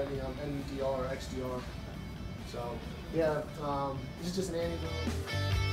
Any um NDR or XDR. So yeah, um, this is just an anecdote.